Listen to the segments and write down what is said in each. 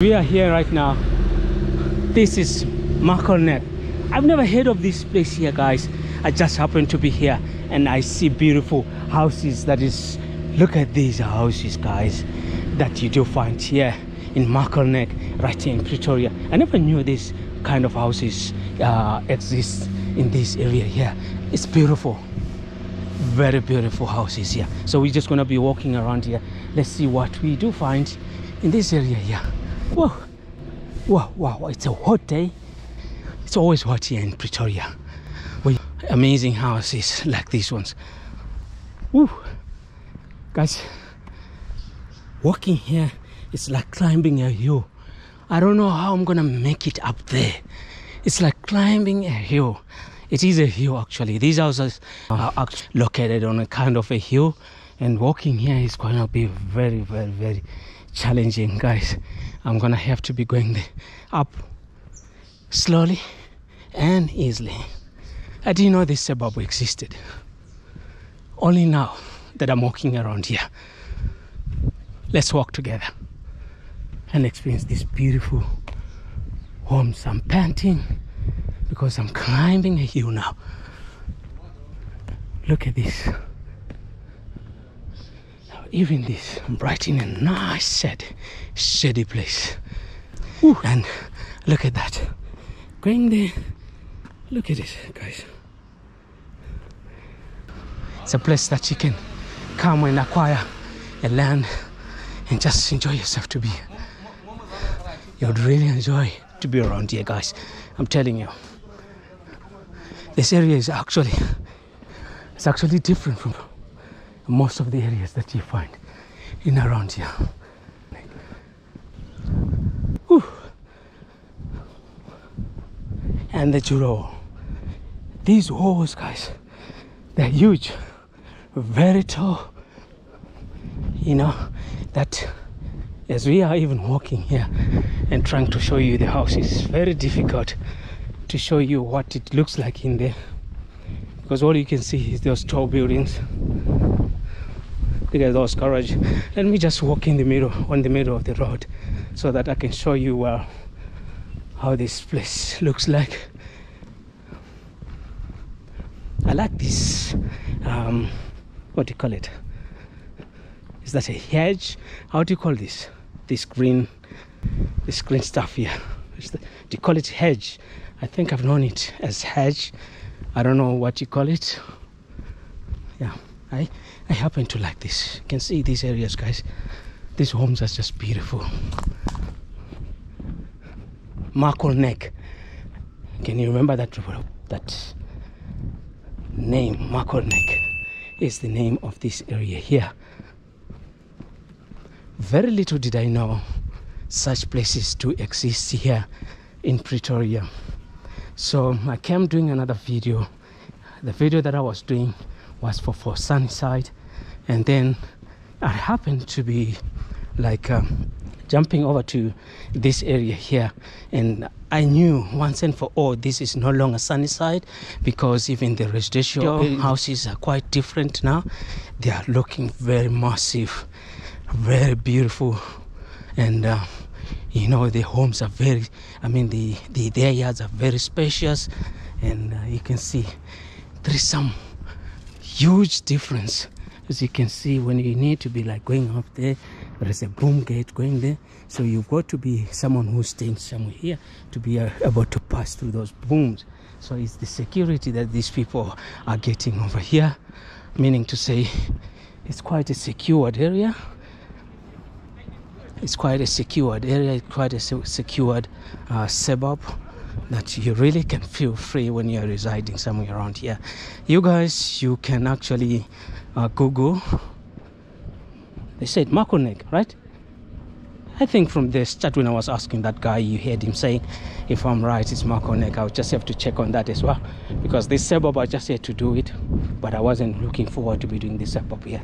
We are here right now. This is Makornet. I've never heard of this place here, guys. I just happened to be here and I see beautiful houses. That is, look at these houses, guys, that you do find here in Makornet, right here in Pretoria. I never knew this kind of houses uh, exist in this area here. It's beautiful. Very beautiful houses here. So we're just gonna be walking around here. Let's see what we do find in this area here. Whoa, wow, wow, it's a hot day. It's always hot here in Pretoria. We amazing houses like these ones. Woo, guys, walking here is like climbing a hill. I don't know how I'm gonna make it up there. It's like climbing a hill. It is a hill actually. These houses are located on a kind of a hill, and walking here is gonna be very, very, very challenging, guys. I'm gonna have to be going up slowly and easily. Uh, I didn't know this suburb existed. Only now that I'm walking around here. Let's walk together and experience this beautiful homes. I'm panting because I'm climbing a hill now. Look at this. Even this, I'm right in a nice shady, shady place. Ooh, and look at that. Going there, look at it, guys. It's a place that you can come and acquire a land and just enjoy yourself to be. You'd really enjoy to be around here, guys. I'm telling you. This area is actually it's actually different from most of the areas that you find in around here. Whew. And the Juro. These walls, guys, they're huge, very tall. You know, that as we are even walking here and trying to show you the house, it's very difficult to show you what it looks like in there because all you can see is those tall buildings look at those courage. let me just walk in the middle on the middle of the road so that i can show you uh, how this place looks like. I like this um, what do you call it? Is that a hedge? How do you call this? This green this green stuff here. The, do you call it hedge? I think i've known it as hedge. I don't know what you call it. Yeah i i happen to like this. You can see these areas guys. These homes are just beautiful. Markle Neck. Can you remember that that name Markle Neck? Is the name of this area here. Very little did i know such places to exist here in Pretoria. So I came doing another video. The video that I was doing was for, for Sunnyside, and then I happened to be like um, jumping over to this area here, and I knew once and for all this is no longer Sunnyside because even the residential houses are quite different now. They are looking very massive, very beautiful, and uh, you know the homes are very i mean the, the their yards are very spacious. And uh, you can see there is some huge difference. As you can see when you need to be like going up there there is a boom gate going there. So you've got to be someone who's staying somewhere here to be uh, able to pass through those booms. So it's the security that these people are getting over here meaning to say it's quite a secured area. It's quite a secured area, quite a secured uh, suburb that you really can feel free when you're residing somewhere around here. You guys, you can actually uh, Google. They said Makonek, right? I think from the start when I was asking that guy, you heard him saying, if I'm right, it's Makonek. I'll just have to check on that as well. Because this suburb, I just had to do it. But I wasn't looking forward to be doing this suburb here.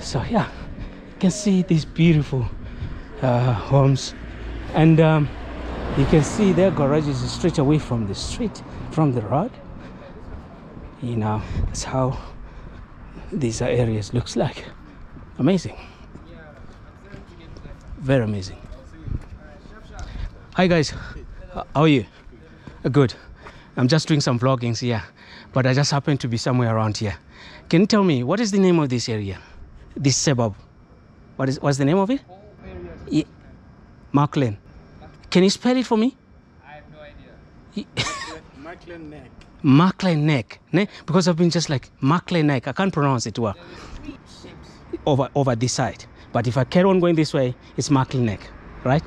So yeah, you can see these beautiful uh, homes and um, you can see their garage is straight away from the street from the road you know that's how these areas looks like amazing very amazing Hi guys, how are you? Good. I'm just doing some vloggings here, but I just happen to be somewhere around here. Can you tell me what is the name of this area? This suburb? What is what's the name of it? Yeah. Markland. Can you spell it for me? I have no idea. Markland Neck. Markland Neck. Ne? Because I've been just like Markland Neck. I can't pronounce it well. Over over this side. But if I carry on going this way, it's Markland Neck, right?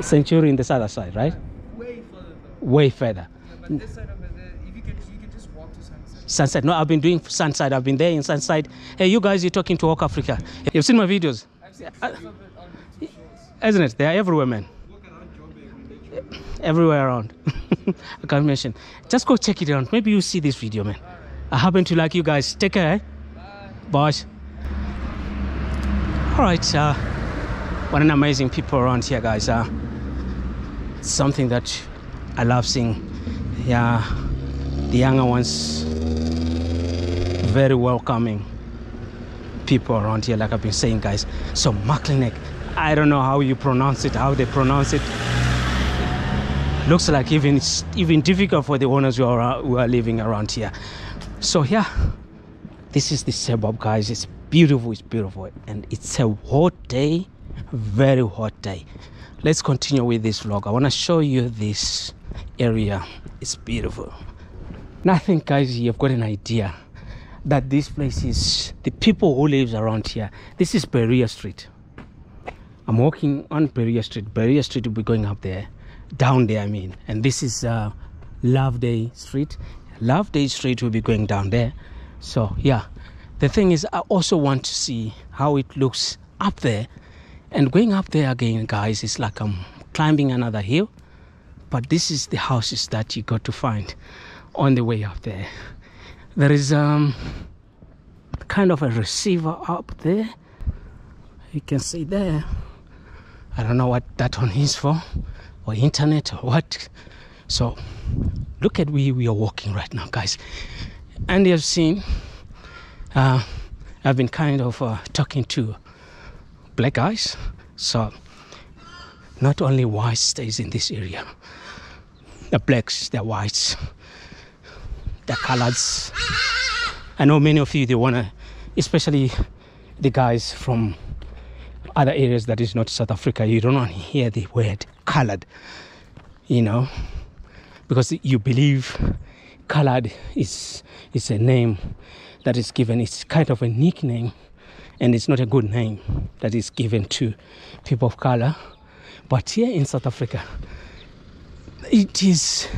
Centurion this other side, right? Way further though. Way further. But this side uh, if you can, you can just walk to sunset. Sunset. No, I've been doing Sunside. I've been there in Sunside. Hey, you guys, you're talking to Walk Africa. You've seen my videos, I've seen clips of it on YouTube shows. isn't it? They're everywhere, man. Everywhere around. I can't mention. Just go check it out. Maybe you see this video, man. I happen to like you guys. Take care. Eh? Bye. All right. Uh, what an amazing people around here, guys. Uh, something that I love seeing. Yeah, the younger ones, very welcoming people around here, like I've been saying, guys. So Maklinek, I don't know how you pronounce it, how they pronounce it. Looks like even it's even difficult for the owners who are uh, who are living around here. So yeah, this is the suburb, guys. It's beautiful. It's beautiful, and it's a hot day, very hot day. Let's continue with this vlog. I want to show you this area. It's beautiful. Think, guys, you've got an idea that this place is the people who lives around here. This is Berea Street. I'm walking on Berea Street. Berea Street will be going up there, down there, I mean. And this is uh, Loveday Street. Loveday Street will be going down there. So, yeah. The thing is, I also want to see how it looks up there. And going up there again, guys, it's like I'm climbing another hill. But this is the houses that you got to find on the way up there. There is um, kind of a receiver up there. You can see there. I don't know what that one is for, or internet or what. So look at where we are walking right now, guys. And you've seen, uh, I've been kind of uh, talking to black guys. So not only white stays in this area, the blacks, the whites, the colors. I know many of you they wanna, especially the guys from other areas that is not South Africa, you don't want to hear the word colored, you know, because you believe colored is is a name that is given. It's kind of a nickname, and it's not a good name that is given to people of color. But here in South Africa, it is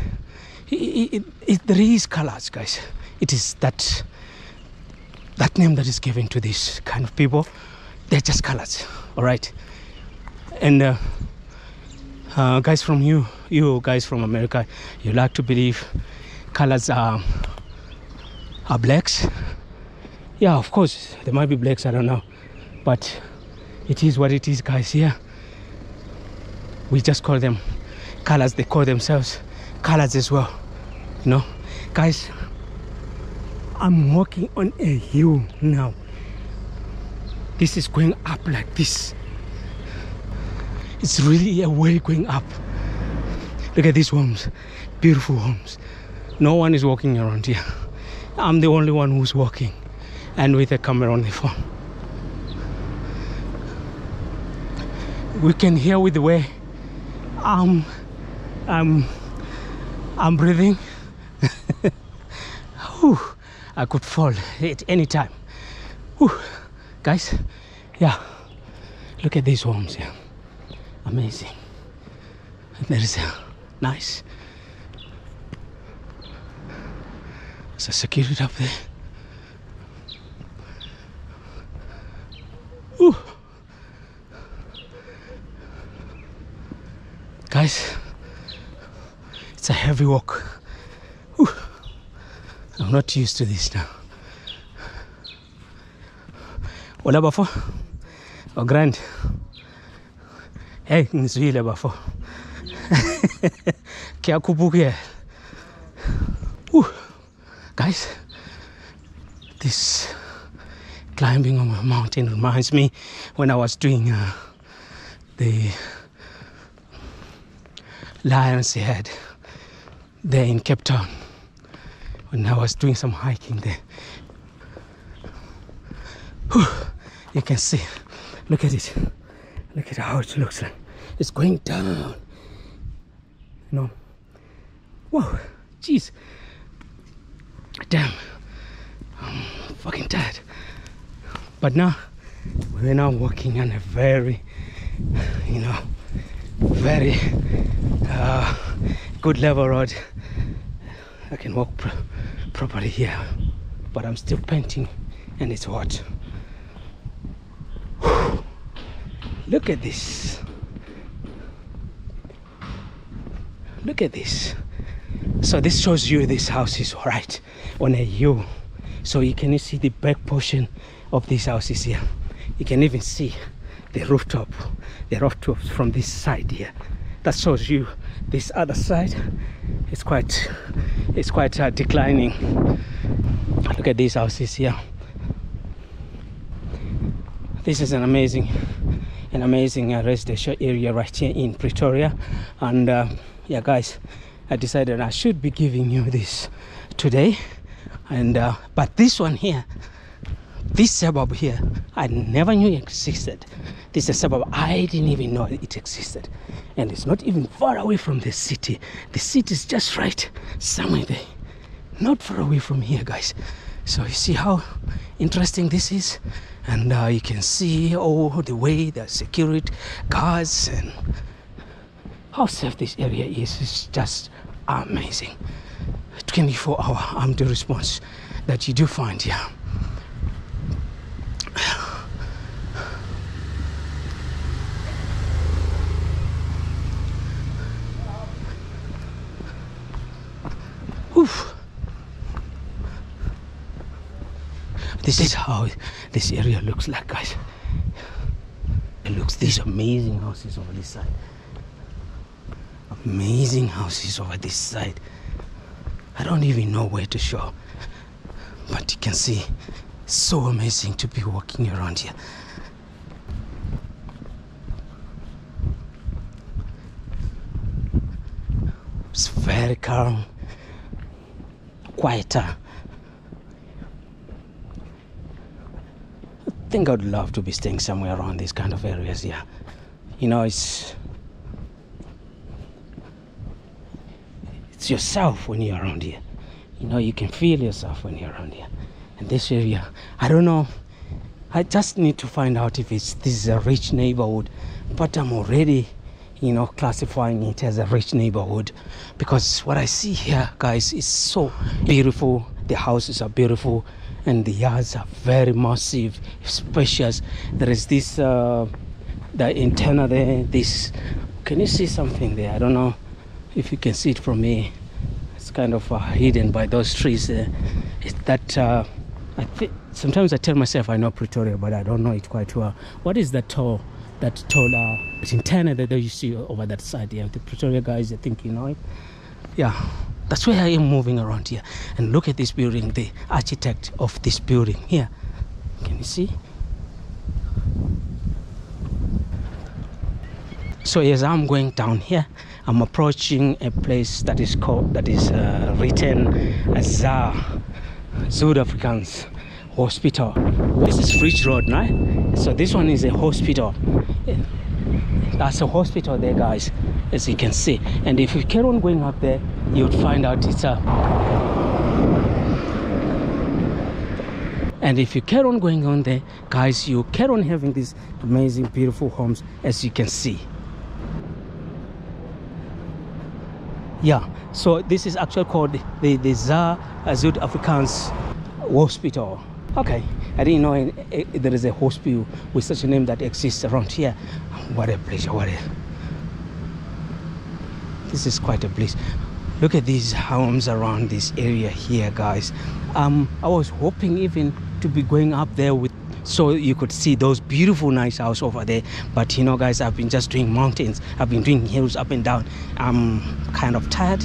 it, it, it, there is colors, guys. It is that that name that is given to these kind of people. They're just colors, all right. And uh, uh, guys from you, you guys from America, you like to believe colors are are blacks. Yeah, of course, there might be blacks. I don't know, but it is what it is, guys. Here, we just call them colors. They call themselves colors as well. You know, guys. I'm walking on a hill now. This is going up like this. It's really a way going up. Look at these homes, beautiful homes. No one is walking around here. I'm the only one who's walking and with a camera on the phone. We can hear with the way I'm, I'm, I'm breathing. Whew, I could fall at any time. Whew. Guys, yeah, look at these homes here. Amazing. Uh, there is a nice. There's a security up there. Whew. Guys, it's a heavy walk. Whew. I'm not used to this now. Wala bafo? O grand? Hey, ngizwile bafo. Kuyakhuphukela. Whew. Guys, this climbing on a mountain reminds me when I was doing uh, the Lions Head there in Cape Town when I was doing some hiking there. Whew, you can see, look at it. Look at how it looks like. It's going down. You know. Whoa, jeez. Damn. I'm fucking tired. But now we're now walking on a very, you know, very uh, good level road. I can walk pr- properly here, but I'm still painting and it's hot. Look at this. Look at this. So this shows you this house is right on a hill. So you can see the back portion of this house is here. You can even see the rooftop, the rooftops from this side here. That shows you this other side. It's quite, it's quite uh, declining. Look at these houses here. This is an amazing, an amazing uh, residential area right here in Pretoria, and uh, yeah, guys, I decided I should be giving you this today, and uh, but this one here this suburb here i never knew existed. This is a suburb i didn't even know it existed. And it's not even far away from the city. The city is just right somewhere there. Not far away from here guys. So you see how interesting this is and uh, you can see all the way the security guards and how safe this area is. It's just amazing. 24 hour armed response that you do find here This is how this area looks like, guys. It looks these amazing houses over this side. Amazing houses over this side. I don't even know where to show, but you can see so amazing to be walking around here. It's very calm, quieter. Think I'd love to be staying somewhere around these kind of areas here. You know, it's it's yourself when you're around here. You know, you can feel yourself when you're around here. And this area, I don't know. I just need to find out if it's this is a rich neighborhood, but I'm already, you know, classifying it as a rich neighborhood because what I see here, guys, is so beautiful. The houses are beautiful, and the yards are very massive, spacious. There is this, uh, the antenna there. This, can you see something there? I don't know if you can see it from me. It's kind of uh, hidden by those trees. It's that. Uh, I think sometimes I tell myself I know Pretoria, but I don't know it quite well. What is that tall, that uh, antenna that you see over that side? Yeah, the Pretoria guys, I think you know it. Yeah, that's where I am moving around here. And look at this building, the architect of this building here. Can you see? So as I'm going down here, I'm approaching a place that is called that is uh, written as ZAR, Zuid-Afrikaans Hospital. This is Ridge Road, right? So this one is a hospital. That's a hospital there, guys, as you can see. And if you carry on going up there, you would find out it's a. And if you carry on going on there, guys, you carry on having these amazing, beautiful homes, as you can see. Yeah, so this is actually called the, the ZAR Zuid Afrikaans Hospital. Okay, I didn't know it, it, there is a hospital with such a name that exists around here. What a pleasure, what a. This is quite a place. Look at these homes around this area here, guys. Um, I was hoping even to be going up there with so you could see those beautiful nice houses over there but you know guys i've been just doing mountains i've been doing hills up and down i'm kind of tired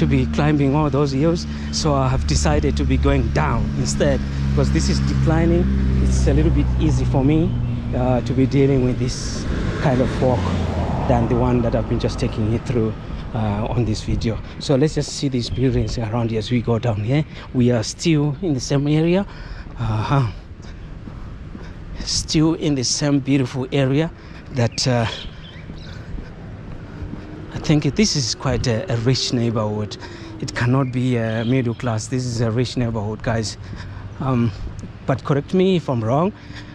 to be climbing all those hills so i have decided to be going down instead because this is declining it's a little bit easy for me uh, to be dealing with this kind of walk than the one that I've been just taking you through uh, on this video. So let's just see these buildings around here as we go down here. We are still in the same area. Uh-huh. Still in the same beautiful area that uh, think this is quite a, a rich neighborhood. It cannot be a middle class. This is a rich neighborhood, guys. Um, but correct me if I'm wrong.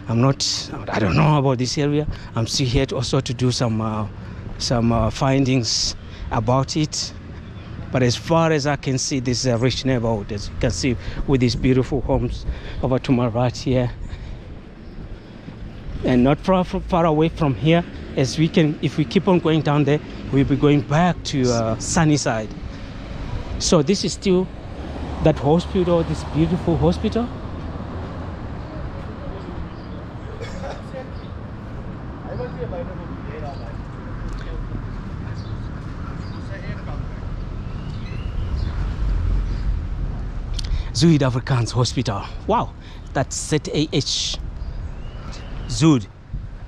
I'm not. I don't know about this area. I'm still here to also to do some uh, some uh, findings about it. But as far as I can see, this is a rich neighborhood. As you can see, with these beautiful homes over to my right here, and not far far away from here. As we can, if we keep on going down there, we'll be going back to uh, Sunnyside. So this is still that hospital, this beautiful hospital. Zuid Afrikaans Hospital. Wow, that's ZAH. Zuid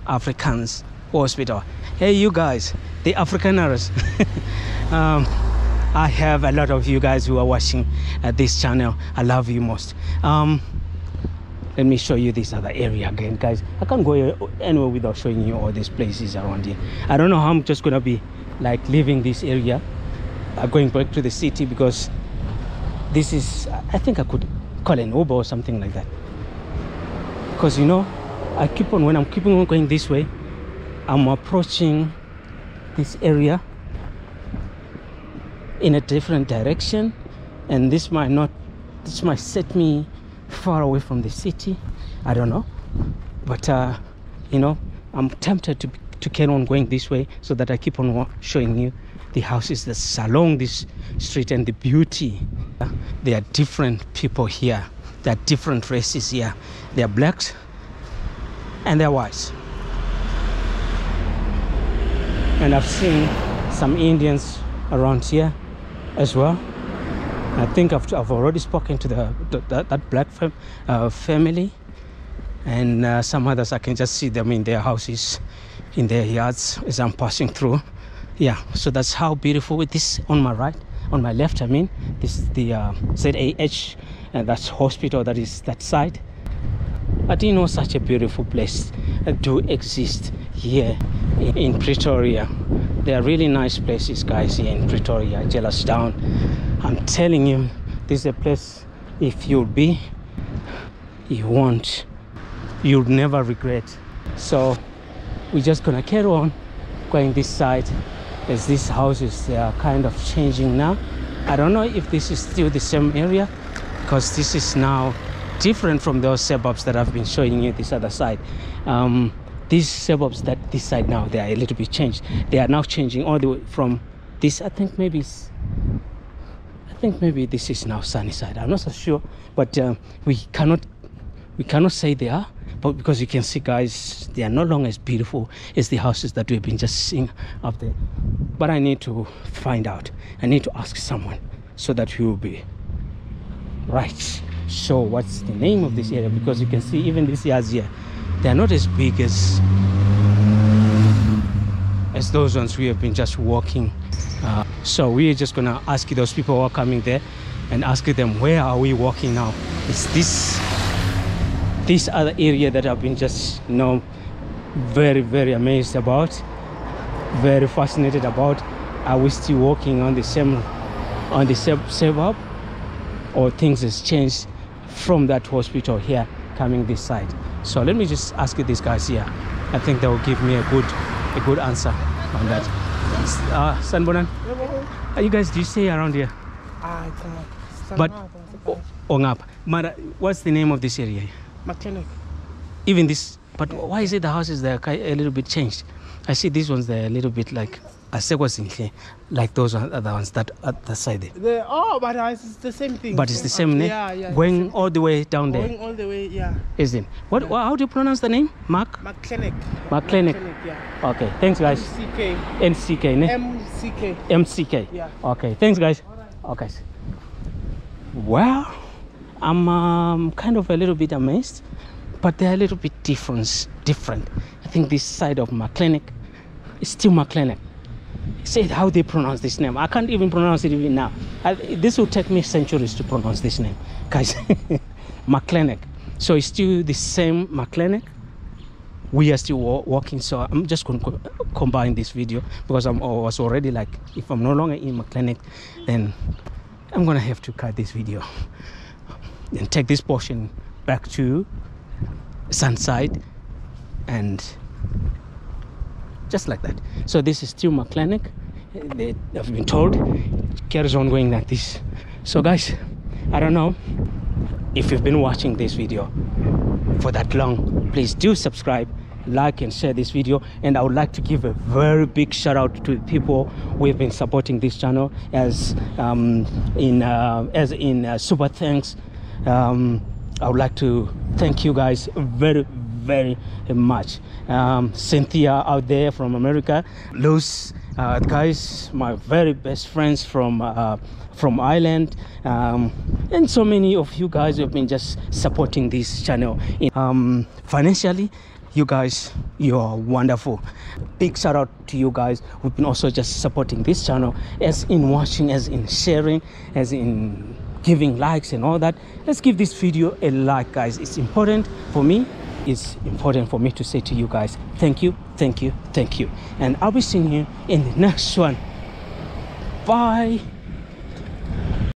Afrikaans Hospital. Hey, you guys, the Afrikaners. um, I have a lot of you guys who are watching uh, this channel. I love you most. Um, let me show you this other area again, guys. I can't go anywhere without showing you all these places around here. I don't know how I'm just gonna be like leaving this area, uh, going back to the city because this is i think i could call an uber or something like that because you know i keep on when i'm keeping on going this way i'm approaching this area in a different direction and this might not this might set me far away from the city i don't know but uh you know i'm tempted to to carry on going this way so that i keep on showing you the houses that's along this street and the beauty. There are different people here. There are different races here. There are blacks and there are whites. And I've seen some Indians around here as well. I think I've, I've already spoken to the, the that, that, black fam, uh, family. And uh, some others I can just see them in their houses in their yards as I'm passing through. Yeah so that's how beautiful it is on my right on my left i mean. This is the uh, zah and that's hospital that is that side. I didn't know such a beautiful place uh, do exist here in pretoria. There are really nice places guys here in pretoria. Geraldstown i'm telling you this is a place if you'll be you won't you'll never regret. So we're just gonna carry on going this side as these houses they are kind of changing now. I don't know if this is still the same area because this is now different from those suburbs that i've been showing you this other side. Um, these suburbs that this side now they are a little bit changed. They are now changing all the way from this i think maybe i think maybe this is now sunny side. I'm not so sure but um, we cannot we cannot say they are but because you can see guys they are no longer as beautiful as the houses that we've been just seeing up there. But i need to find out. I need to ask someone so that we will be right. So what's the name of this area? Because you can see even this yards here they are not as big as as those ones we have been just walking. Uh, so we're just gonna ask those people who are coming there and ask them where are we walking now? Is this this other area that I've been just you know very very amazed about very fascinated about. Are we still walking on the same on the same suburb or things has changed from that hospital here coming this side so let me just ask you these guys. Here I think they will give me a good a good answer on that. Uh Sanbonan are you guys do you stay around here? Ah, but Ongap. Mara what's the name of this area? McClinic. even this but why is it the houses they're a little bit changed? I see these ones they're a little bit like asekwazinhle like those other ones that at the side there The, oh, but uh, it's the same thing. but it's the same name Yeah, yeah. going it's all the way down there Going all the way, yeah. is it what Yeah. how do you pronounce the name mark McClinic. McClinic. yeah. okay thanks guys MCK. nck ne? MCK. mck Yeah. okay thanks guys okay well i'm um, kind of a little bit amazed but they're a little bit different different i think this side of my clinic Stu McClellan. Say how they pronounce this name. I can't even pronounce it even now. I, this will take me centuries to pronounce this name, guys. McClellan. So it's still the same McClellan. We are still wa- walking, so I'm just going to combine this video because I'm, I was already like, if I'm no longer in McClellan, then I'm gonna have to cut this video and take this portion back to Sunside and just like that. So this is still McClellan. They, I've been told carries on going like this. So guys, I don't know if you've been watching this video for that long. Please do subscribe, like, and share this video. And I would like to give a very big shout out to people who have been supporting this channel as um, in uh, as in uh, super thanks. Um, I would like to thank you guys very very much. Um, Cynthia out there from America, Luz, uh, guys, my very best friends from uh, from Ireland, um, and so many of you guys have been just supporting this channel um, financially. You guys, you're wonderful. Big shout out to you guys who've been also just supporting this channel, as in watching, as in sharing, as in giving likes and all that. Let's give this video a like, guys. It's important for me it's important for me to say to you guys thank you thank you thank you. And i'll be seeing you in the next one. Bye